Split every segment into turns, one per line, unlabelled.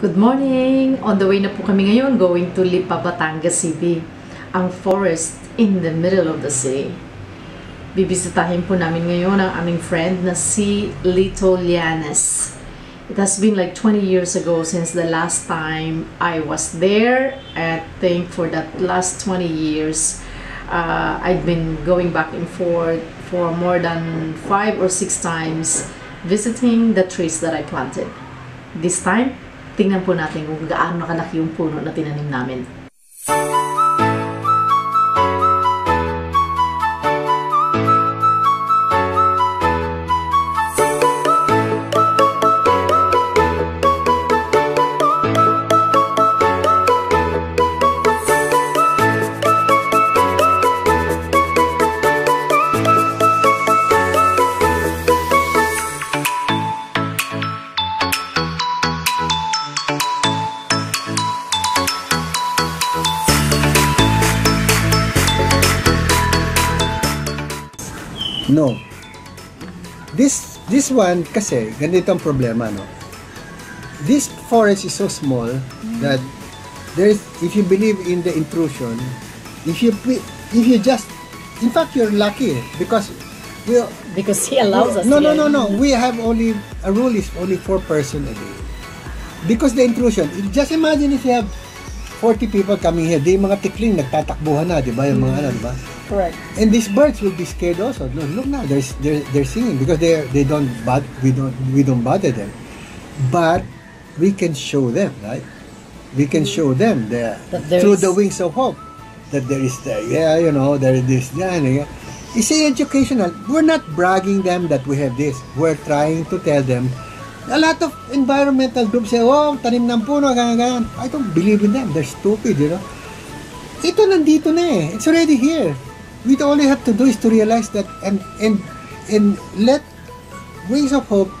Good morning! On the way na po kami ngayon going to Lipa, Batangas City. Ang forest in the middle of the sea. Bibisitahin po namin ngayon ang aming friend na si Lito Llanes. It has been like 20 years ago since the last time I was there. I think for that last 20 years, uh, I've been going back and forth for more than five or six times visiting the trees that I planted. This time, tingnan po natin kung gaano kalaki yung puno na tinanim namin.
No. This this one kasi ganito ang problema no. This forest is so small that there is if you believe in the intrusion, if you if you just in fact you're lucky because we
Because he allows us
no no no no we have only a rule is only four person a day because the intrusion just imagine if you have 40 people coming here di mga tikling nagtatakbuhan na di ba yung mga ano di ba
Correct.
and these birds will be scared also. No, look now, they're, they're, they're singing because they they don't bother, we don't we don't bother them, but we can show them right. We can show them the, through
is-
the wings of hope that there is the, yeah you know there is this yeah, yeah. It's educational. We're not bragging them that we have this. We're trying to tell them. A lot of environmental groups say, oh, tanim ng puno, ganyan, ganyan. I don't believe in them. They're stupid, you know ito nandito na eh. It's already here. We all have to do is to realize that and and and let Wings of Hope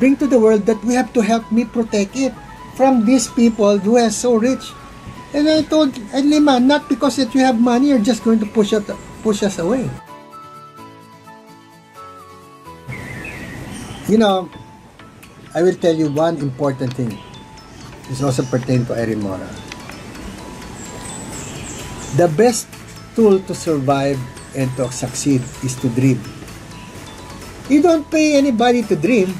bring to the world that we have to help me protect it from these people who are so rich. And I told and Lima, not because that you have money, you're just going to push us push us away. You know, I will tell you one important thing. This also pertains to Irene Mora the best tool to survive and to succeed is to dream. You don't pay anybody to dream.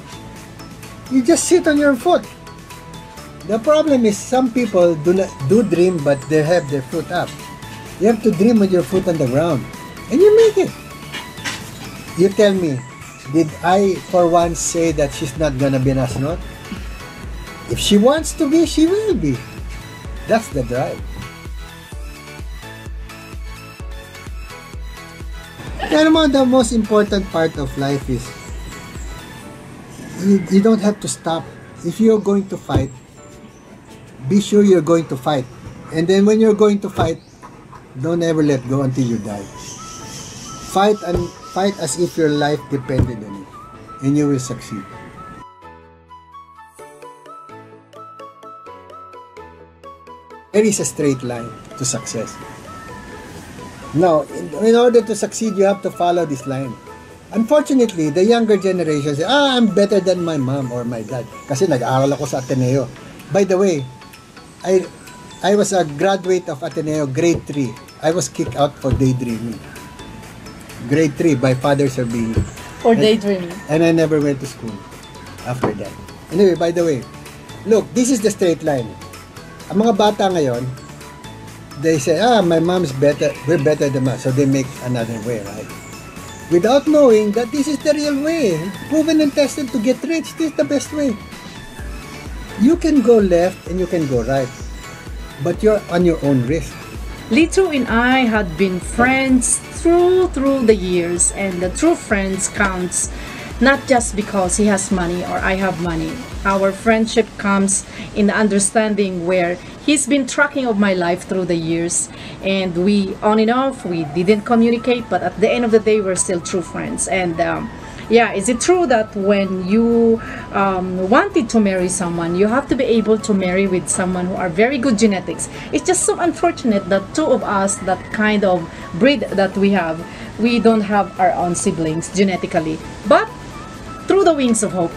You just sit on your foot. The problem is some people do not do dream but they have their foot up. You have to dream with your foot on the ground. And you make it. You tell me, did I for once say that she's not gonna be an astronaut? If she wants to be, she will be. That's the drive. Kaya naman, the most important part of life is you, you don't have to stop. If you're going to fight, be sure you're going to fight. And then when you're going to fight, don't ever let go until you die. Fight and fight as if your life depended on it, and you will succeed. There is a straight line to success. Now, in, order to succeed, you have to follow this line. Unfortunately, the younger generation say, ah, I'm better than my mom or my dad. Kasi nag-aaral ako sa Ateneo. By the way, I I was a graduate of Ateneo, grade 3. I was kicked out for daydreaming. Grade 3 by Father Sabini.
For daydreaming.
And I never went to school after that. Anyway, by the way, look, this is the straight line. Ang mga bata ngayon, they say, ah, my mom's better, we're better than mom. So they make another way, right? Without knowing that this is the real way. Proven and tested to get rich. This is the best way. You can go left and you can go right. But you're on your own risk.
Lito and I had been friends through through the years and the true friends counts not just because he has money or I have money. Our friendship comes in the understanding where he's been tracking of my life through the years and we on and off we didn't communicate but at the end of the day we're still true friends and um, yeah is it true that when you um, wanted to marry someone you have to be able to marry with someone who are very good genetics it's just so unfortunate that two of us that kind of breed that we have we don't have our own siblings genetically but through the wings of hope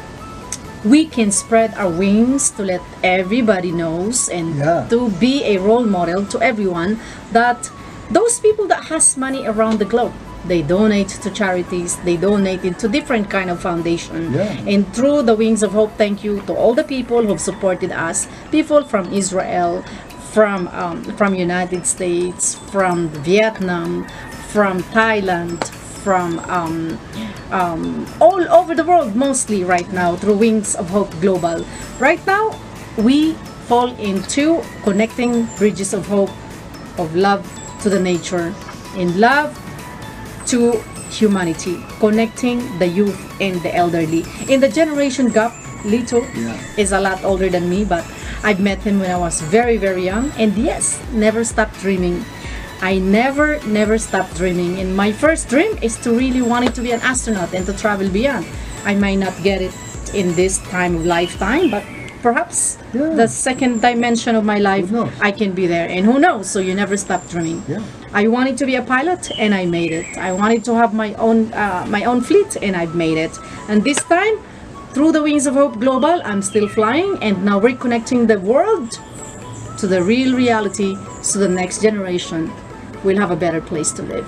we can spread our wings to let everybody knows and
Yeah.
to be a role model to everyone that those people that has money around the globe they donate to charities. They donate into different kind of foundation.
Yeah.
and through the wings of hope thank you to all the people who've supported us. People from israel from um, from united states from vietnam from thailand from um, um, all over the world mostly right now through wings of hope global. Right now we fall into connecting bridges of hope of love to the nature. In love to humanity, connecting the youth and the elderly. In the generation gap, Lito
Yeah.
is a lot older than me, but I've met him when I was very, very young. And yes, never stopped dreaming. I never, never stopped dreaming. And my first dream is to really wanted to be an astronaut and to travel beyond. I might not get it in this time of lifetime, but perhaps
Yeah.
the second dimension of my life, I can be there. And who knows? So you never stop dreaming.
Yeah.
I wanted to be a pilot and I made it. I wanted to have my own uh, my own fleet and I've made it. And this time, through the Wings of Hope Global, I'm still flying and now we're connecting the world to the real reality so the next generation will have a better place to live.